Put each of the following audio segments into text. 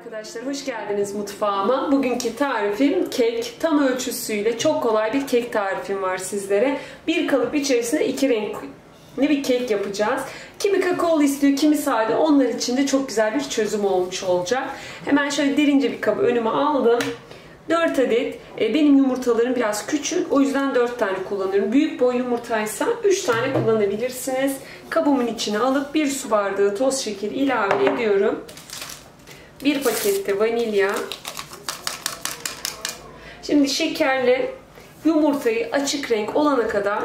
arkadaşlar, hoş geldiniz mutfağıma. Bugünkü tarifim kek. Tam ölçüsüyle çok kolay bir kek tarifim var sizlere. Bir kalıp içerisinde iki renk ne bir kek yapacağız. Kimi kakaolu istiyor, kimi sade. Onlar için de çok güzel bir çözüm olmuş olacak. Hemen şöyle derince bir kabı önüme aldım. 4 adet. E, benim yumurtalarım biraz küçük. O yüzden 4 tane kullanıyorum. Büyük boy yumurtaysa 3 tane kullanabilirsiniz. Kabımın içine alıp 1 su bardağı toz şekeri ilave ediyorum. 1 pakette vanilya. Şimdi şekerle yumurtayı açık renk olana kadar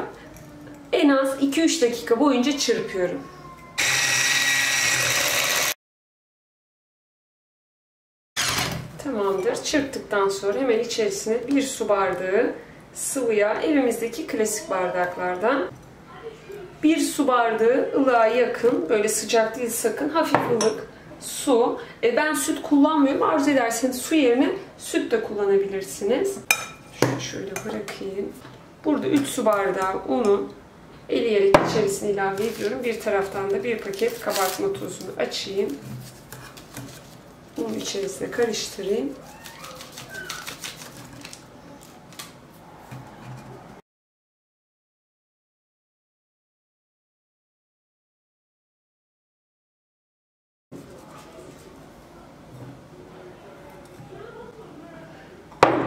en az 2-3 dakika boyunca çırpıyorum. Tamamdır. Çırptıktan sonra hemen içerisine bir su bardağı sıvı yağ evimizdeki klasik bardaklardan bir su bardağı ılığa yakın böyle sıcak değil sakın hafif ılık su. E, ben süt kullanmıyorum. Arzu ederseniz su yerine süt de kullanabilirsiniz. Şunu şöyle bırakayım. Burada 3 su bardağı unu eleyerek içerisine ilave ediyorum. Bir taraftan da bir paket kabartma tozunu açayım. Unu içerisine karıştırayım.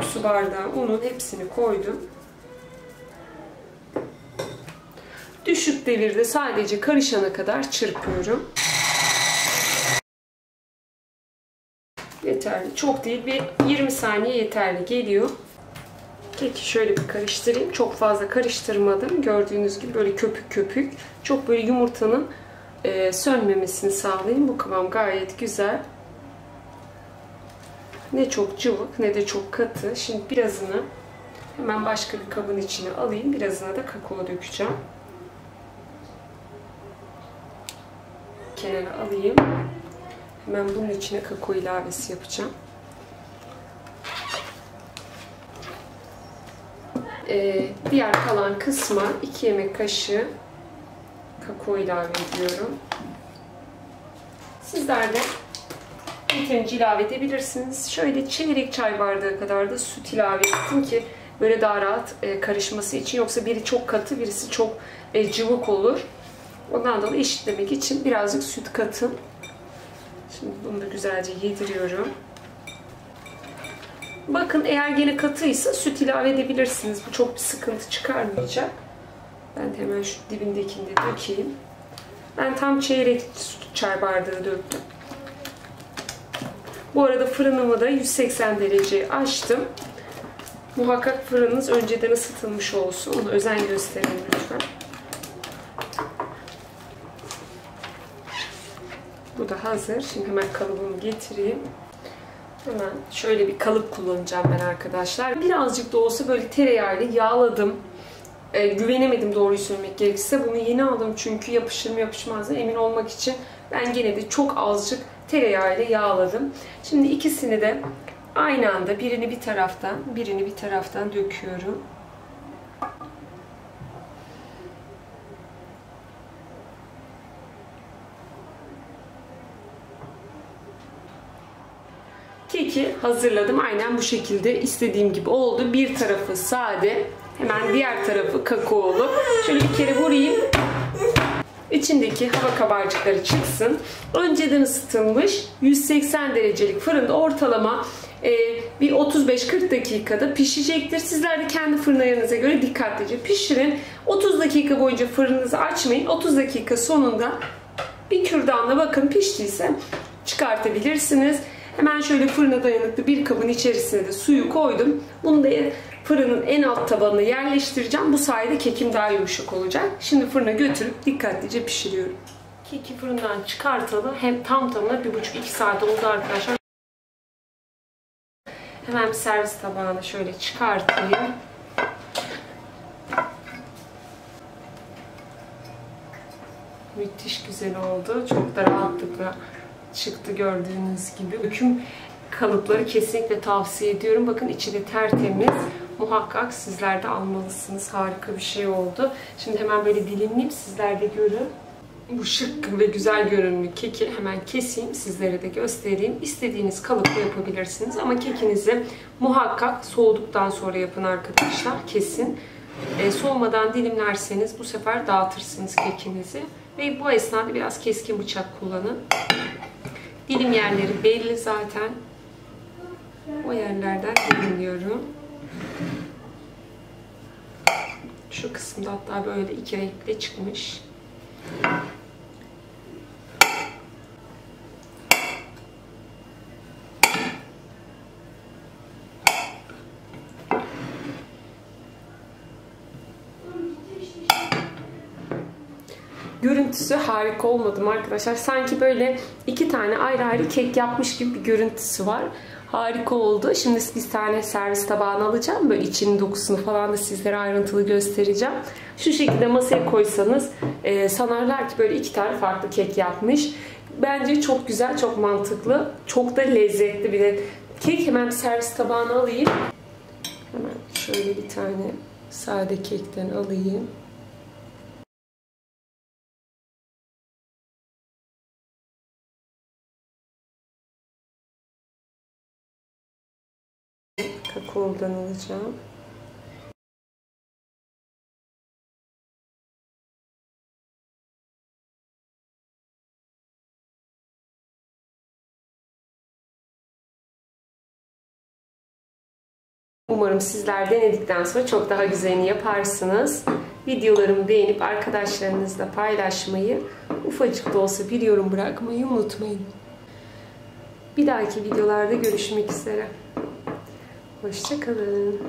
Su bardağı unun hepsini koydum. Düşük devirde sadece karışana kadar çırpıyorum. Yeterli. Çok değil. Bir 20 saniye yeterli geliyor. Keki şöyle bir karıştırayım. Çok fazla karıştırmadım. Gördüğünüz gibi böyle köpük köpük. Çok böyle yumurtanın sönmemesini sağlayayım. Bu kıvam gayet güzel. Ne çok cıvık ne de çok katı. Şimdi birazını hemen başka bir kabın içine alayım. Birazına da kakao dökeceğim. Kenara alayım. Hemen bunun içine kakao ilavesi yapacağım. Ee, diğer kalan kısma 2 yemek kaşığı kakao ilave ediyorum. Sizler de yeterince ilave edebilirsiniz. Şöyle çeyrek çay bardağı kadar da süt ilave ettim ki böyle daha rahat e, karışması için. Yoksa biri çok katı, birisi çok e, cıvık olur. Ondan dolayı eşitlemek için birazcık süt katın. Şimdi bunu da güzelce yediriyorum. Bakın eğer gene katıysa süt ilave edebilirsiniz. Bu çok bir sıkıntı çıkarmayacak. Ben de hemen şu dibindekini de dökeyim. Ben tam çeyrek çay bardağı döktüm. Bu arada fırınımı da 180 derece açtım. Muhakkak fırınınız önceden ısıtılmış olsun. Ona özen gösterin lütfen. Bu da hazır. Şimdi hemen kalıbımı getireyim. Hemen şöyle bir kalıp kullanacağım ben arkadaşlar. Birazcık da olsa böyle tereyağıyla yağladım. E, güvenemedim doğruyu söylemek gerekirse. Bunu yeni aldım çünkü yapışır mı yapışmaz mı emin olmak için. Ben gene de çok azıcık tereyağıyla yağladım. Şimdi ikisini de aynı anda birini bir taraftan, birini bir taraftan döküyorum. Keki hazırladım. Aynen bu şekilde istediğim gibi oldu. Bir tarafı sade, hemen diğer tarafı kakaolu. Şöyle bir kere vurayım. İçindeki hava kabarcıkları çıksın. Önceden ısıtılmış 180 derecelik fırında ortalama e, bir 35-40 dakikada pişecektir. Sizler de kendi fırın ayarınıza göre dikkatlice pişirin. 30 dakika boyunca fırınınızı açmayın. 30 dakika sonunda bir kürdanla bakın piştiyse çıkartabilirsiniz. Hemen şöyle fırına dayanıklı bir kabın içerisine de suyu koydum. Bunu da fırının en alt tabanına yerleştireceğim. Bu sayede kekim daha yumuşak olacak. Şimdi fırına götürüp dikkatlice pişiriyorum. Keki fırından çıkartalım. Hem tam tamına 1,5-2 saat oldu arkadaşlar. Hemen bir servis tabağına şöyle çıkartayım. Müthiş güzel oldu. Çok da rahatlıkla çıktı gördüğünüz gibi. Döküm kalıpları kesinlikle tavsiye ediyorum. Bakın içi de tertemiz. Muhakkak sizler de almalısınız. Harika bir şey oldu. Şimdi hemen böyle dilimleyeyim sizler de görün. bu şık ve güzel görünümlü keki hemen keseyim, sizlere de göstereyim. İstediğiniz kalıpta yapabilirsiniz ama kekinizi muhakkak soğuduktan sonra yapın arkadaşlar, kesin. E, soğumadan dilimlerseniz bu sefer dağıtırsınız kekinizi. Ve bu esnada biraz keskin bıçak kullanın. Dilim yerleri belli zaten. O yerlerden dilimliyorum. Şu kısımda hatta böyle iki renkli çıkmış. Görüntüsü harika olmadı mı arkadaşlar? Sanki böyle iki tane ayrı ayrı kek yapmış gibi bir görüntüsü var. Harika oldu. Şimdi bir tane servis tabağına alacağım. Böyle içinin dokusunu falan da sizlere ayrıntılı göstereceğim. Şu şekilde masaya koysanız e, sanarlar ki böyle iki tane farklı kek yapmış. Bence çok güzel, çok mantıklı. Çok da lezzetli bir de. Kek hemen servis tabağına alayım. Hemen şöyle bir tane sade kekten alayım. Kakaodan alacağım. Umarım sizler denedikten sonra çok daha güzelini yaparsınız. Videolarımı beğenip arkadaşlarınızla paylaşmayı, ufacık da olsa bir yorum bırakmayı unutmayın. Bir dahaki videolarda görüşmek üzere. Hoşçakalın.